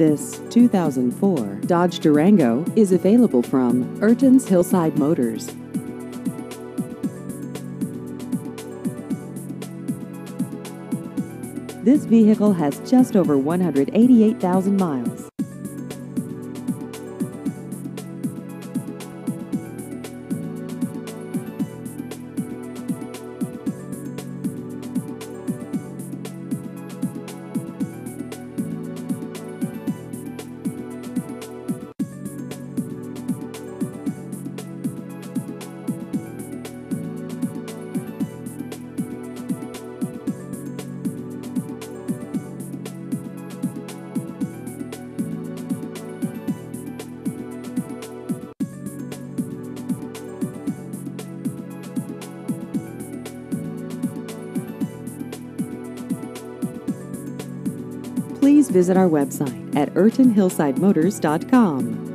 This 2004 Dodge Durango is available from Eurton's Hillside Motors. This vehicle has just over 188,000 miles. Please visit our website at eurtonshillsidemotors.com.